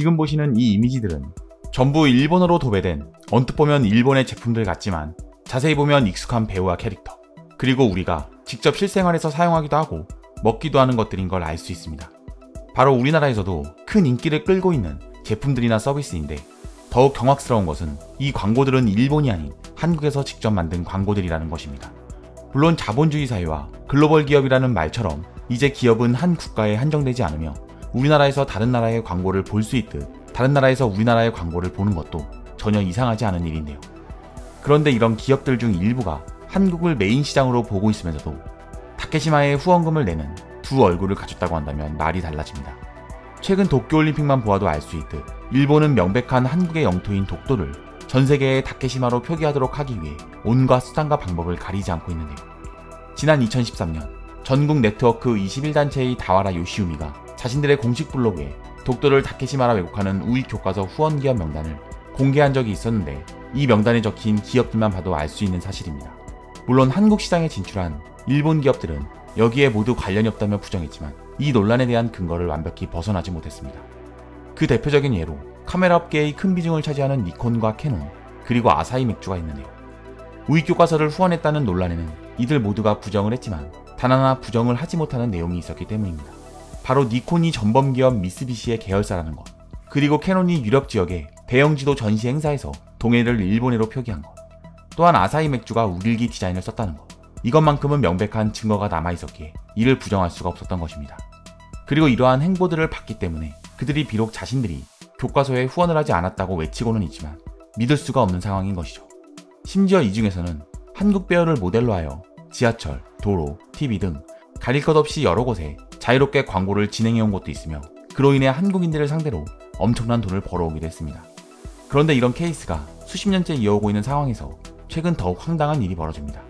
지금 보시는 이 이미지들은 전부 일본어로 도배된 언뜻 보면 일본의 제품들 같지만 자세히 보면 익숙한 배우와 캐릭터 그리고 우리가 직접 실생활에서 사용하기도 하고 먹기도 하는 것들인 걸 알 수 있습니다. 바로 우리나라에서도 큰 인기를 끌고 있는 제품들이나 서비스인데 더욱 경악스러운 것은 이 광고들은 일본이 아닌 한국에서 직접 만든 광고들이라는 것입니다. 물론 자본주의 사회와 글로벌 기업이라는 말처럼 이제 기업은 한 국가에 한정되지 않으며 우리나라에서 다른 나라의 광고를 볼 수 있듯 다른 나라에서 우리나라의 광고를 보는 것도 전혀 이상하지 않은 일인데요. 그런데 이런 기업들 중 일부가 한국을 메인 시장으로 보고 있으면서도 타케시마에 후원금을 내는 두 얼굴을 갖췄다고 한다면 말이 달라집니다. 최근 도쿄올림픽만 보아도 알 수 있듯 일본은 명백한 한국의 영토인 독도를 전 세계의 다케시마로 표기하도록 하기 위해 온갖 수단과 방법을 가리지 않고 있는데요. 지난 2013년 전국 네트워크 21단체의 다와라 요시후미가 자신들의 공식 블로그에 독도를 다케시마라 왜곡하는 우익 교과서 후원 기업 명단을 공개한 적이 있었는데 이 명단에 적힌 기업들만 봐도 알 수 있는 사실입니다. 물론 한국 시장에 진출한 일본 기업들은 여기에 모두 관련이 없다며 부정했지만 이 논란에 대한 근거를 완벽히 벗어나지 못했습니다. 그 대표적인 예로 카메라 업계의 큰 비중을 차지하는 니콘과 캐논, 그리고 아사히 맥주가 있는데요. 우익 교과서를 후원했다는 논란에는 이들 모두가 부정을 했지만 단 하나 부정을 하지 못하는 내용이 있었기 때문입니다. 바로 니콘이 전범 기업 미쓰비시의 계열사라는 것, 그리고 캐논이 유럽 지역의 대형 지도 전시 행사에서 동해를 일본어로 표기한 것, 또한 아사히 맥주가 욱일기 디자인을 썼다는 것, 이것만큼은 명백한 증거가 남아 있었기에 이를 부정할 수가 없었던 것입니다. 그리고 이러한 행보들을 봤기 때문에 그들이 비록 자신들이 교과서에 후원을 하지 않았다고 외치고는 있지만 믿을 수가 없는 상황인 것이죠. 심지어 이 중에서는 한국 배열을 모델로 하여 지하철, 도로, TV 등 가릴 것 없이 여러 곳에 자유롭게 광고를 진행해온 곳도 있으며 그로 인해 한국인들을 상대로 엄청난 돈을 벌어오기도 했습니다. 그런데 이런 케이스가 수십 년째 이어오고 있는 상황에서 최근 더욱 황당한 일이 벌어집니다.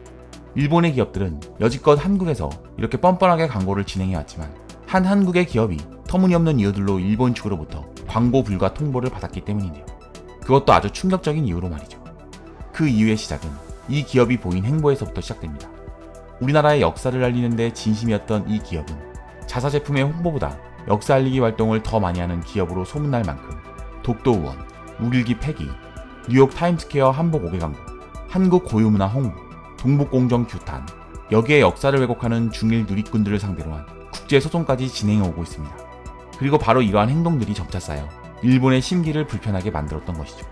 일본의 기업들은 여지껏 한국에서 이렇게 뻔뻔하게 광고를 진행해왔지만 한 한국의 기업이 터무니없는 이유들로 일본 측으로부터 광고 불가 통보를 받았기 때문인데요. 그것도 아주 충격적인 이유로 말이죠. 그 이유의 시작은 이 기업이 보인 행보에서부터 시작됩니다. 우리나라의 역사를 알리는데 진심이었던 이 기업은 자사 제품의 홍보보다 역사 알리기 활동을 더 많이 하는 기업으로 소문날 만큼 독도 후원, 욱일기 폐기, 뉴욕 타임스퀘어 한복 옥외 광고, 한국 고유문화 홍보, 동북공정 규탄, 여기에 역사를 왜곡하는 중일 누리꾼들을 상대로 한 국제소송까지 진행해 오고 있습니다. 그리고 바로 이러한 행동들이 점차 쌓여 일본의 심기를 불편하게 만들었던 것이죠.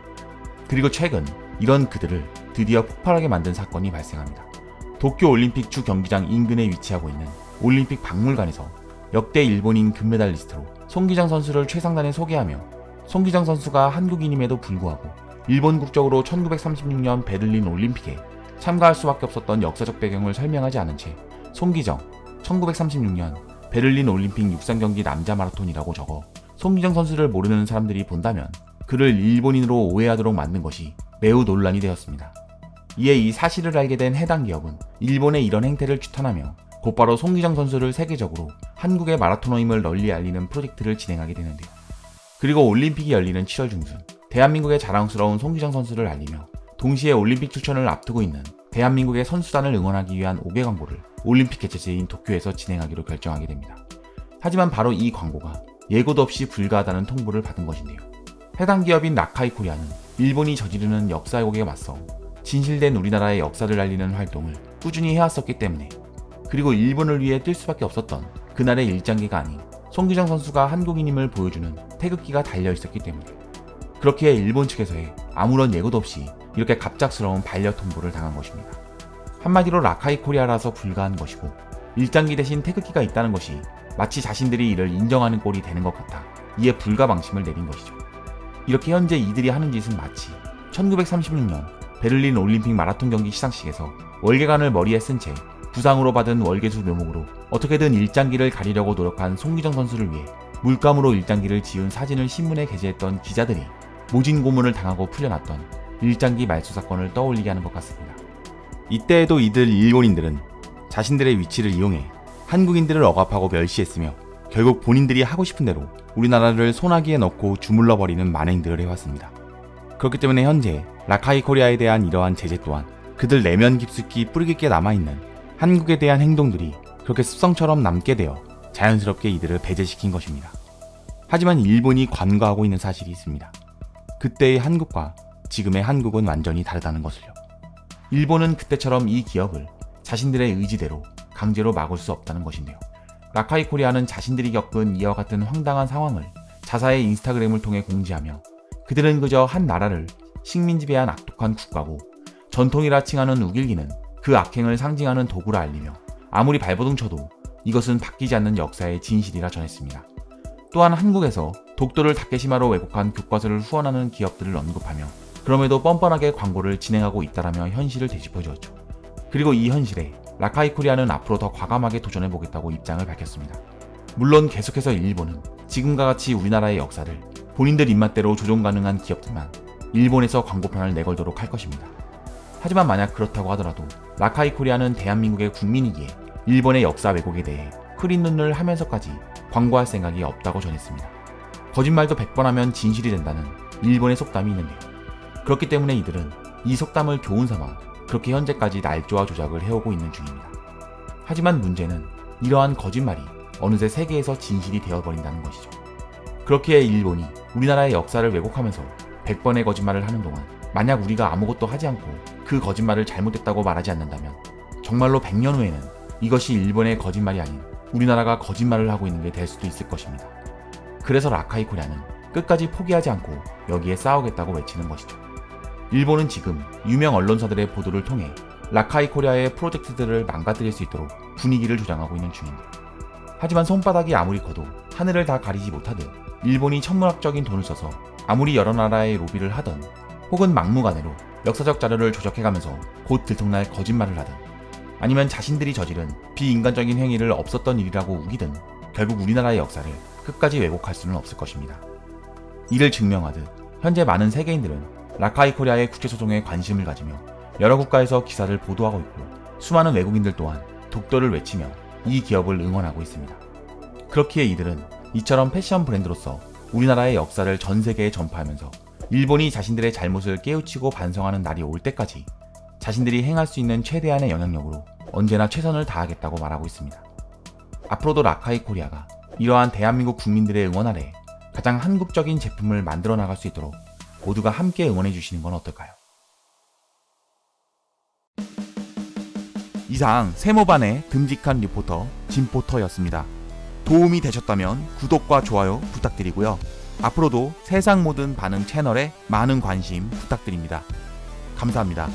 그리고 최근 이런 그들을 드디어 폭발하게 만든 사건이 발생합니다. 도쿄 올림픽 주 경기장 인근에 위치하고 있는 올림픽 박물관에서 역대 일본인 금메달리스트로 송기정 선수를 최상단에 소개하며 송기정 선수가 한국인임에도 불구하고 일본 국적으로 1936년 베를린 올림픽에 참가할 수밖에 없었던 역사적 배경을 설명하지 않은 채 송기정 1936년 베를린 올림픽 육상 경기 남자 마라톤이라고 적어 송기정 선수를 모르는 사람들이 본다면 그를 일본인으로 오해하도록 만든 것이 매우 논란이 되었습니다. 이에 이 사실을 알게 된 해당 기업은 일본의 이런 행태를 추탄하며 곧바로 송기정 선수를 세계적으로 한국의 마라토너임을 널리 알리는 프로젝트를 진행하게 되는데요. 그리고 올림픽이 열리는 7월 중순 대한민국의 자랑스러운 송기정 선수를 알리며 동시에 올림픽 출전을 앞두고 있는 대한민국의 선수단을 응원하기 위한 5개 광고를 올림픽 개최지인 도쿄에서 진행하기로 결정하게 됩니다. 하지만 바로 이 광고가 예고도 없이 불가하다는 통보를 받은 것인데요. 해당 기업인 나카이 코리아는 일본이 저지르는 역사 왜곡에 맞서 진실된 우리나라의 역사를 알리는 활동을 꾸준히 해왔었기 때문에 그리고 일본을 위해 뛸 수밖에 없었던 그날의 일장기가 아닌 송기정 선수가 한국인임을 보여주는 태극기가 달려 있었기 때문에 그렇기에 일본 측에서의 아무런 예고도 없이 이렇게 갑작스러운 반려 통보를 당한 것입니다. 한마디로 라카이 코리아라서 불가한 것이고 일장기 대신 태극기가 있다는 것이 마치 자신들이 이를 인정하는 꼴이 되는 것 같아 이에 불가 방침을 내린 것이죠. 이렇게 현재 이들이 하는 짓은 마치 1936년 베를린 올림픽 마라톤 경기 시상식에서 월계관을 머리에 쓴 채 부상으로 받은 월계수 묘목으로 어떻게든 일장기를 가리려고 노력한 송기정 선수를 위해 물감으로 일장기를 지운 사진을 신문에 게재했던 기자들이 모진 고문을 당하고 풀려났던 일장기 말소 사건을 떠올리게 하는 것 같습니다. 이때에도 이들 일본인들은 자신들의 위치를 이용해 한국인들을 억압하고 멸시했으며 결국 본인들이 하고 싶은 대로 우리나라를 소나기에 넣고 주물러 버리는 만행들을 해왔습니다. 그렇기 때문에 현재 라카이 코리아에 대한 이러한 제재 또한 그들 내면 깊숙이 뿌리 깊게 남아있는 한국에 대한 행동들이 그렇게 습성처럼 남게 되어 자연스럽게 이들을 배제시킨 것입니다. 하지만 일본이 관과하고 있는 사실이 있습니다. 그때의 한국과 지금의 한국은 완전히 다르다는 것을요. 일본은 그때처럼 이 기업을 자신들의 의지대로 강제로 막을 수 없다는 것인데요. 라카이 코리아는 자신들이 겪은 이와 같은 황당한 상황을 자사의 인스타그램을 통해 공지하며 그들은 그저 한 나라를 식민지 배한 악독한 국가고 전통이라 칭하는 우길기는 그 악행을 상징하는 도구라 알리며 아무리 발버둥 쳐도 이것은 바뀌지 않는 역사의 진실이라 전했습니다. 또한 한국에서 독도를 다케시마로 왜곡한 교과서를 후원하는 기업들을 언급하며 그럼에도 뻔뻔하게 광고를 진행하고 있다라며 현실을 되짚어 주었죠. 그리고 이 현실에 라카이 코리아는 앞으로 더 과감하게 도전해 보겠다고 입장을 밝혔습니다. 물론 계속해서 일본은 지금과 같이 우리나라의 역사를 본인들 입맛대로 조종 가능한 기업들만 일본에서 광고편을 내걸도록 할 것입니다. 하지만 만약 그렇다고 하더라도 라카이 코리아는 대한민국의 국민이기에 일본의 역사 왜곡에 대해 흐린 눈을 하면서까지 광고할 생각이 없다고 전했습니다. 거짓말도 100번 하면 진실이 된다는 일본의 속담이 있는데요. 그렇기 때문에 이들은 이 속담을 교훈 삼아 그렇게 현재까지 날조와 조작을 해오고 있는 중입니다. 하지만 문제는 이러한 거짓말이 어느새 세계에서 진실이 되어버린다는 것이죠. 그렇기에 일본이 우리나라의 역사를 왜곡하면서 100번의 거짓말을 하는 동안 만약 우리가 아무것도 하지 않고 그 거짓말을 잘못했다고 말하지 않는다면 정말로 100년 후에는 이것이 일본의 거짓말이 아닌 우리나라가 거짓말을 하고 있는 게 될 수도 있을 것입니다. 그래서 라카이 코리아는 끝까지 포기하지 않고 여기에 싸우겠다고 외치는 것이죠. 일본은 지금 유명 언론사들의 보도를 통해 라카이 코리아의 프로젝트들을 망가뜨릴 수 있도록 분위기를 조장하고 있는 중입니다. 하지만 손바닥이 아무리 커도 하늘을 다 가리지 못하듯 일본이 천문학적인 돈을 써서 아무리 여러 나라의 로비를 하던 혹은 막무가내로 역사적 자료를 조작해가면서 곧 들통날 거짓말을 하든 아니면 자신들이 저지른 비인간적인 행위를 없었던 일이라고 우기든 결국 우리나라의 역사를 끝까지 왜곡할 수는 없을 것입니다. 이를 증명하듯 현재 많은 세계인들은 라카이 코리아의 국제소송에 관심을 가지며 여러 국가에서 기사를 보도하고 있고 수많은 외국인들 또한 독도를 외치며 이 기업을 응원하고 있습니다. 그렇기에 이들은 이처럼 패션 브랜드로서 우리나라의 역사를 전 세계에 전파하면서 일본이 자신들의 잘못을 깨우치고 반성하는 날이 올 때까지 자신들이 행할 수 있는 최대한의 영향력으로 언제나 최선을 다하겠다고 말하고 있습니다. 앞으로도 라카이 코리아가 이러한 대한민국 국민들의 응원 아래 가장 한국적인 제품을 만들어 나갈 수 있도록 모두가 함께 응원해 주시는 건 어떨까요? 이상 세모반의 듬직한 리포터 진포터였습니다. 도움이 되셨다면 구독과 좋아요 부탁드리고요. 앞으로도 세상 모든 반응 채널에 많은 관심 부탁드립니다. 감사합니다.